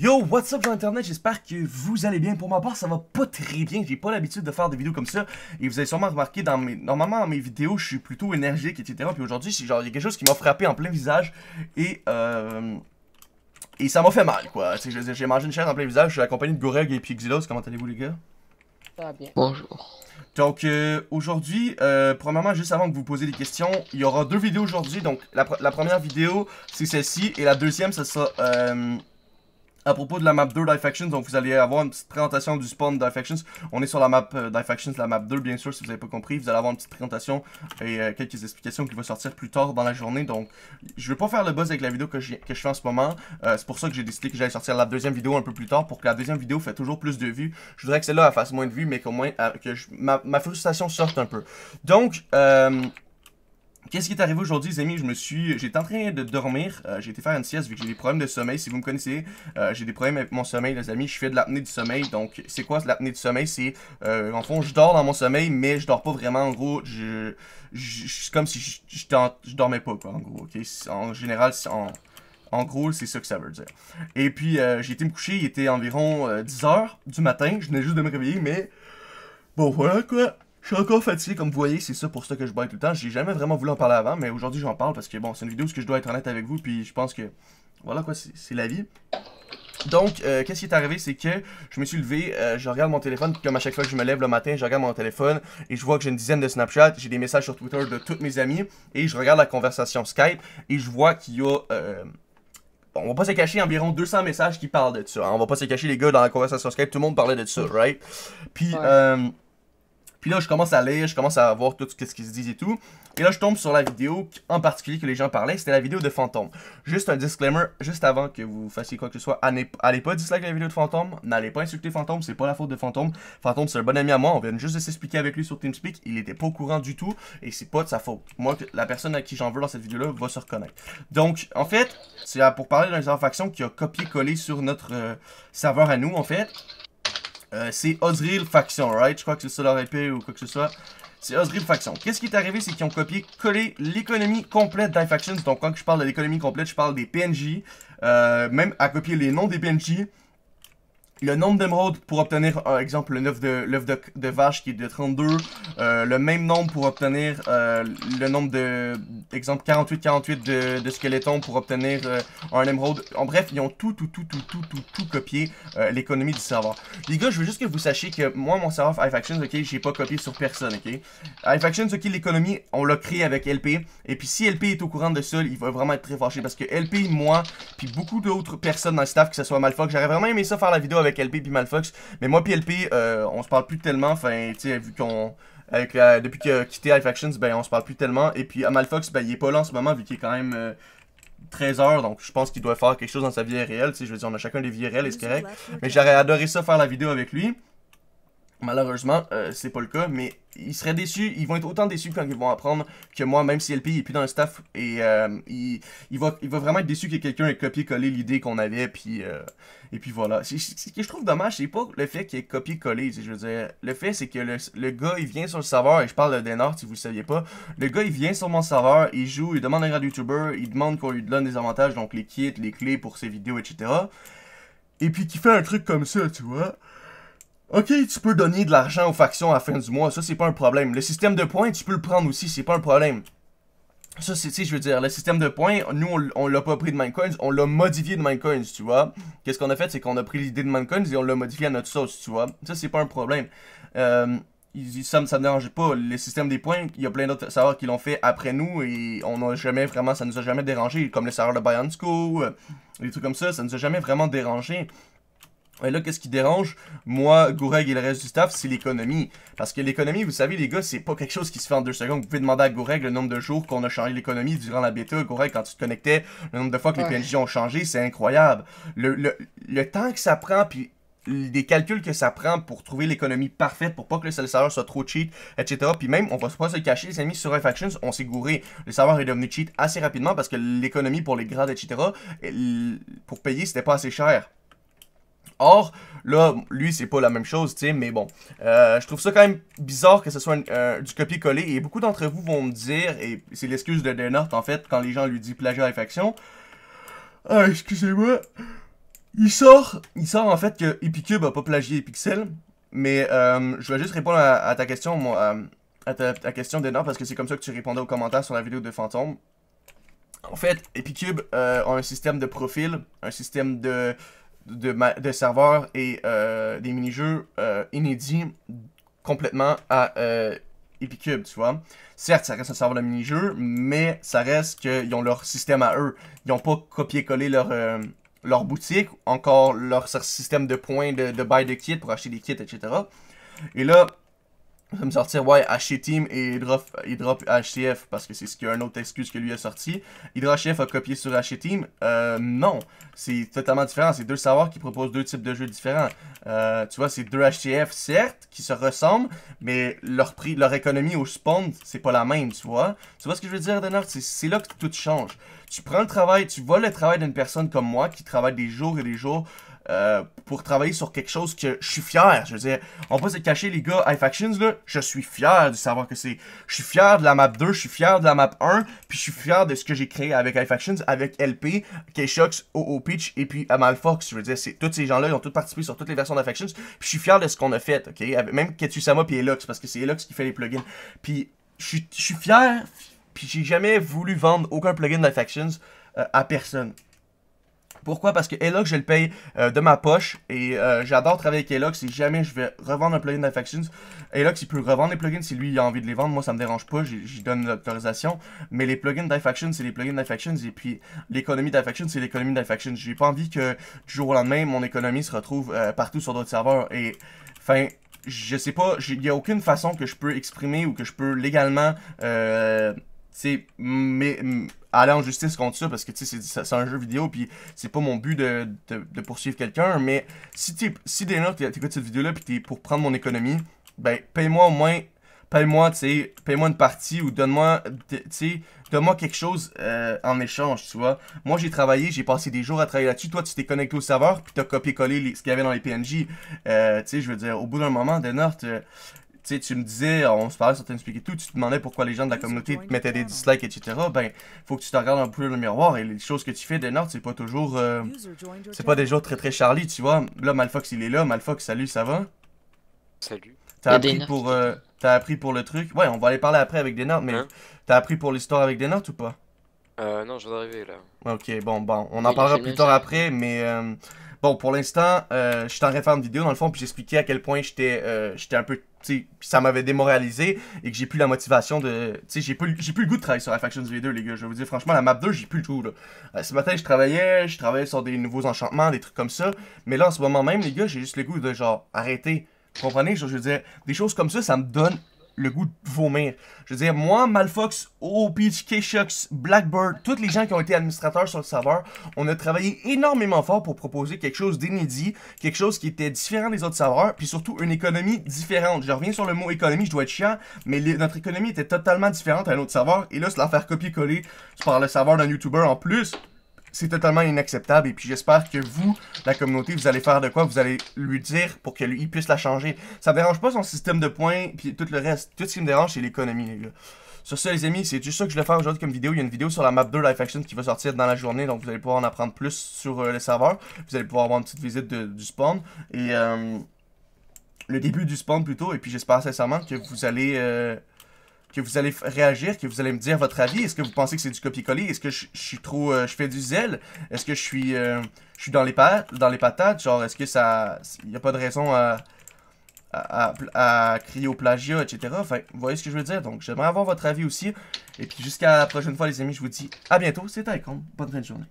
Yo, what's up sur internet, j'espère que vous allez bien. Pour ma part, ça va pas très bien, j'ai pas l'habitude de faire des vidéos comme ça. Et vous avez sûrement remarqué, dans mes... normalement dans mes vidéos, je suis plutôt énergique, etc. Puis aujourd'hui, c'est genre, il y a quelque chose qui m'a frappé en plein visage. Et euh... Et ça m'a fait mal, quoi. J'ai mangé une chaise en plein visage, je suis accompagné de Goreg et puis Xilos. Comment allez-vous, les gars? Ça va bien. Bonjour. Donc euh, aujourd'hui, euh, premièrement, juste avant que vous posiez des questions, il y aura deux vidéos aujourd'hui. Donc la, la, première vidéo, c'est celle-ci. Et la deuxième, ce sera euh, à propos de la map 2 d'Ifactions, donc vous allez avoir une petite présentation du spawn d'Ifactions. On est sur la map euh, d'Ifactions, la map 2 bien sûr, si vous n'avez pas compris. Vous allez avoir une petite présentation et euh, quelques explications qui vont sortir plus tard dans la journée. Donc, je vais pas faire le buzz avec la vidéo que que je fais en ce moment. Euh, c'est pour ça que j'ai décidé que j'allais sortir la deuxième vidéo un peu plus tard, pour que la deuxième vidéo fasse toujours plus de vues. Je voudrais que celle-là fasse moins de vues, mais qu'au moins que ma, ma, frustration sorte un peu. Donc, euh, Qu'est-ce qui est arrivé aujourd'hui, les amis? Je me suis. J'étais en train de dormir. Euh, j'ai été faire une sieste vu que j'ai des problèmes de sommeil. Si vous me connaissez, euh, j'ai des problèmes avec mon sommeil, les amis. Je fais de l'apnée du sommeil. Donc, c'est quoi l'apnée du sommeil? C'est. Euh, en fond, je dors dans mon sommeil, mais je dors pas vraiment. En gros, je. C'est comme si je, je, dormais pas, quoi, en gros. ok? En général, en, en gros, c'est ça que ça veut dire. Et puis, j'ai été me coucher. Il était environ 10h du matin. Je venais juste de me réveiller, mais. Bon, voilà, quoi. Je suis encore fatigué, comme vous voyez, c'est ça pour ça que je bois tout le temps. J'ai jamais vraiment voulu en parler avant, mais aujourd'hui j'en parle parce que bon, c'est une vidéo où je dois être honnête avec vous, puis je pense que voilà quoi, c'est la vie. Donc, euh, qu'est-ce qui est arrivé, c'est que je me suis levé, euh, je regarde mon téléphone, comme à chaque fois que je me lève le matin, je regarde mon téléphone et je vois que j'ai une dizaine de Snapchat, j'ai des messages sur Twitter de tous mes amis et je regarde la conversation Skype et je vois qu'il y a... Euh, Bon, on va pas se cacher environ 200 messages qui parlent de ça. Hein. On va pas se cacher les gars dans la conversation Skype, tout le monde parlait de ça, right? Puis, euh, puis là, je commence à lire, je commence à voir tout ce qui se dit et tout. Et là, je tombe sur la vidéo en particulier que les gens parlaient. C'était la vidéo de Fantôme. Juste un disclaimer, juste avant que vous fassiez quoi que ce soit, allez pas dislike la vidéo de Fantôme. N'allez pas insulter Fantôme, c'est pas la faute de Fantôme. Fantôme, c'est un bon ami à moi. On vient juste de s'expliquer avec lui sur TeamSpeak. Il était pas au courant du tout et c'est pas de sa faute. Moi, la personne à qui j'en veux dans cette vidéo-là va se reconnaître. Donc, en fait, c'est pour parler d'un serveur faction qui a copié-collé sur notre euh, serveur à nous, en fait. Euh, c'est Ozril Faction, right? Je crois que c'est ça leur épée ou quoi que ce soit. C'est Ozril Faction. Qu'est-ce qui est arrivé, c'est qu'ils ont copié-collé l'économie complète d'Ifactions. Donc quand je parle de l'économie complète, je parle des PNJ. Euh, même à copier les noms des PNJ le nombre d'émeraudes pour obtenir, par exemple, le 9 de l'œuf de, de, vache qui est de 32, euh, le même nombre pour obtenir euh, le nombre de, exemple, 48-48 de, de squelettons pour obtenir euh, un émeraude. En bref, ils ont tout, tout, tout, tout, tout, tout, tout copié euh, l'économie du serveur. Les gars, je veux juste que vous sachiez que moi, mon serveur iFactions, ok, j'ai pas copié sur personne, ok? iFactions, ok, l'économie, on l'a créé avec LP, et puis si LP est au courant de ça, il va vraiment être très fâché, parce que LP, moi, puis beaucoup d'autres personnes dans le staff, que ce soit Malfox, j'aurais vraiment aimé ça faire la vidéo avec LP puis Malfox. Mais moi puis LP, euh, on se parle plus tellement. Enfin, tu sais, vu qu'on. Avec depuis qu'il a quitté iFactions, ben on se parle plus tellement. Et puis à Malfox, ben il est pas là en ce moment vu qu'il est quand même 13 euh, heures. Donc je pense qu'il doit faire quelque chose dans sa vie réelle. Je veux dire, on a chacun des vies réelles et c'est correct. Mais j'aurais adoré ça faire la vidéo avec lui. Malheureusement, euh, c'est pas le cas, mais ils seraient déçus, ils vont être autant déçus quand ils vont apprendre que moi, même si LP est plus dans le staff, et euh, il, il, va, il va vraiment être déçu que quelqu'un ait copié-collé l'idée qu'on avait, puis euh, et puis voilà. Ce que je trouve dommage, c'est pas le fait qu'il ait copié-collé, je veux dire, le fait c'est que le, le, gars, il vient sur le serveur, et je parle de Denard si vous le saviez pas, le gars, il vient sur mon serveur, il joue, il demande un grade YouTuber, il demande qu'on lui donne des avantages, donc les kits, les clés pour ses vidéos, etc. Et puis qui fait un truc comme ça, tu vois. Ok, tu peux donner de l'argent aux factions à la fin du mois, ça c'est pas un problème. Le système de points, tu peux le prendre aussi, c'est pas un problème. Ça, c'est, je veux dire, le système de points, nous, on, l'a pas pris de Minecoins, on l'a modifié de Minecoins, tu vois. Qu'est-ce qu'on a fait, c'est qu'on a pris l'idée de Minecoins et on l'a modifié à notre sauce, tu vois. Ça, c'est pas un problème. Euh, ça, me dérange pas. Le système des points, il y a plein d'autres serveurs qui l'ont fait après nous et on n'a jamais vraiment, ça nous a jamais dérangé. Comme le serveur de Bianco, euh, des trucs comme ça, ça nous a jamais vraiment dérangé. Et là, qu'est-ce qui dérange? Moi, Goureg et le reste du staff, c'est l'économie. Parce que l'économie, vous savez, les gars, c'est pas quelque chose qui se fait en deux secondes. Vous pouvez demander à Goureg le nombre de jours qu'on a changé l'économie durant la bêta. Goureg, quand tu te connectais, le nombre de fois que les PNJ ont changé, c'est incroyable. Le, le, le, temps que ça prend, puis les calculs que ça prend pour trouver l'économie parfaite, pour pas que le serveur soit trop cheat, etc. Puis même, on va pas se cacher, les amis, sur Factions, on s'est gouré. Le serveur est devenu cheat assez rapidement parce que l'économie pour les grades, etc., pour payer, c'était pas assez cher. Or, là, lui, c'est pas la même chose, tu sais, mais bon. Euh, je trouve ça quand même bizarre que ce soit du copier-coller, et beaucoup d'entre vous vont me dire, et c'est l'excuse de Denart, en fait, quand les gens lui disent plagiat faction. Ah, excusez-moi. Il sort, il sort en fait que Epicube a pas plagié Pixel, mais euh, je vais juste répondre à, ta question, moi, à, ta, question d'énorme parce que c'est comme ça que tu répondais aux commentaires sur la vidéo de Fantôme. En fait, Epicube euh, a un système de profil, un système de, de, serveurs et euh, des mini-jeux euh, inédits complètement à Epicube, tu vois. Certes, ça reste un serveur de mini-jeux, mais ça reste qu'ils ont leur système à eux. Ils n'ont pas copié-collé leur, leur boutique, encore leur système de points de, de buy de kits pour acheter des kits, etc. Et là, ça me sortir, ouais, HC-Team et drop, HCF parce que c'est ce qu'il y a une autre excuse que lui a sorti. HCF a copié sur HC-Team. Euh, non, c'est totalement différent. C'est deux savoirs qui proposent deux types de jeux différents. Euh, tu vois, c'est deux HCF, certes, qui se ressemblent, mais leur prix, leur économie au spawn, c'est pas la même, tu vois. Tu vois ce que je veux dire, Denard? C'est là que tout change. Tu prends le travail, tu vois le travail d'une personne comme moi qui travaille des jours et des jours euh, pour travailler sur quelque chose que je suis fier. Je veux dire, on peut se cacher les gars, iFactions là, je suis fier de savoir que c'est. Je suis fier de la map 2, je suis fier de la map 1, puis je suis fier de ce que j'ai créé avec iFactions, avec LP, K-Shox, OO Pitch et puis Amalfox. Je veux dire, c'est tous ces gens-là, ils ont tous participé sur toutes les versions d'iFactions, puis je suis fier de ce qu'on a fait, ok? même Ketusama puis Elox, parce que c'est Elox qui fait les plugins. Puis je suis fier, puis j'ai jamais voulu vendre aucun plugin d'iFactions euh, à personne. Pourquoi? Parce que Elox, je le paye euh, de ma poche et euh, j'adore travailler avec Elox et jamais je vais revendre un plugin d'Infections. Elox, il peut revendre les plugins si lui il a envie de les vendre. Moi, ça me dérange pas, j'y donne l'autorisation. Mais les plugins d'Infections, c'est les plugins d'Infections et puis l'économie d'Infections, c'est l'économie d'Infections. J'ai pas envie que du jour au lendemain, mon économie se retrouve euh, partout sur d'autres serveurs et, enfin, je sais pas, il y a aucune façon que je peux exprimer ou que je peux légalement, euh, c'est aller en justice contre ça parce que tu sais c'est un jeu vidéo puis c'est pas mon but de, de, poursuivre quelqu'un mais si tu si déjà t'écoutes cette vidéo là puis t'es pour prendre mon économie ben paye-moi au moins paye-moi tu sais paye-moi une partie ou donne-moi tu sais donne-moi quelque chose euh, en échange tu vois. Moi j'ai travaillé j'ai passé des jours à travailler là-dessus. Toi tu t'es connecté au serveur puis t'as copié-collé ce qu'il y avait dans les PNJ euh, tu sais je veux dire au bout d'un moment Denort euh, sais, tu me disais, on se parlait sur et tout, tu te demandais pourquoi les gens de la communauté te mettaient des dislikes, etc. Ben, faut que tu te regardes un peu le miroir et les choses que tu fais, Denard, c'est pas toujours. Euh, c'est pas des jours très très Charlie, tu vois. Là, Malfox, il est là. Malfox, salut, ça va? Salut. T'as appris pour. Euh, t'as appris pour le truc? Ouais, on va aller parler après avec Denard, mais hein? t'as appris pour l'histoire avec Denard ou pas? Euh, non, je viens d'arriver là. Ok, bon, bon, on en parlera plus tard après, mais. Euh, bon, pour l'instant, euh, je en de faire une vidéo dans le fond, puis j'expliquais à quel point j'étais euh, un peu ça m'avait démoralisé et que j'ai plus la motivation de. Tu sais, j'ai plus, plus le goût de travailler sur la Factions V2, les gars. Je vais vous dire, franchement, la map 2, j'ai plus le tout, là. Euh, ce matin, je travaillais, je travaillais sur des nouveaux enchantements, des trucs comme ça. Mais là, en ce moment même, les gars, j'ai juste le goût de genre, arrêter. Vous comprenez? Je veux dire, des choses comme ça, ça me donne le goût de vomir. Je veux dire, moi, Malfox, OPH, K-Shucks, Blackbird, tous les gens qui ont été administrateurs sur le serveur, on a travaillé énormément fort pour proposer quelque chose d'inédit, quelque chose qui était différent des autres serveurs, puis surtout une économie différente. Je reviens sur le mot économie, je dois être chiant, mais notre économie était totalement différente à un autre serveur, et là, c'est la faire copier-coller par le serveur d'un YouTuber en plus c'est totalement inacceptable. Et puis j'espère que vous, la communauté, vous allez faire de quoi Vous allez lui dire pour qu'il puisse la changer. Ça me dérange pas son système de points, puis tout le reste. Tout ce qui me dérange, c'est l'économie, les gars. Sur ce, les amis, c'est juste ça que je vais faire aujourd'hui comme vidéo. Il y a une vidéo sur la map 2 Life Action qui va sortir dans la journée, donc vous allez pouvoir en apprendre plus sur euh, le serveur. Vous allez pouvoir avoir une petite visite du spawn. Et euh, le début du spawn plutôt. Et puis j'espère sincèrement que vous allez... Euh, que vous allez réagir, que vous allez me dire votre avis. Est-ce que vous pensez que c'est du copier-coller? Est-ce que je, suis trop... Euh, je fais du zèle? Est-ce que je suis euh, je suis dans les, patates, dans les patates? Genre, est-ce que ça... Il n'y a pas de raison à, à, crier au plagiat, etc. Enfin, vous voyez ce que je veux dire? Donc, j'aimerais avoir votre avis aussi. Et puis, jusqu'à la prochaine fois, les amis, je vous dis à bientôt. C'était Icon. Bonne fin de journée.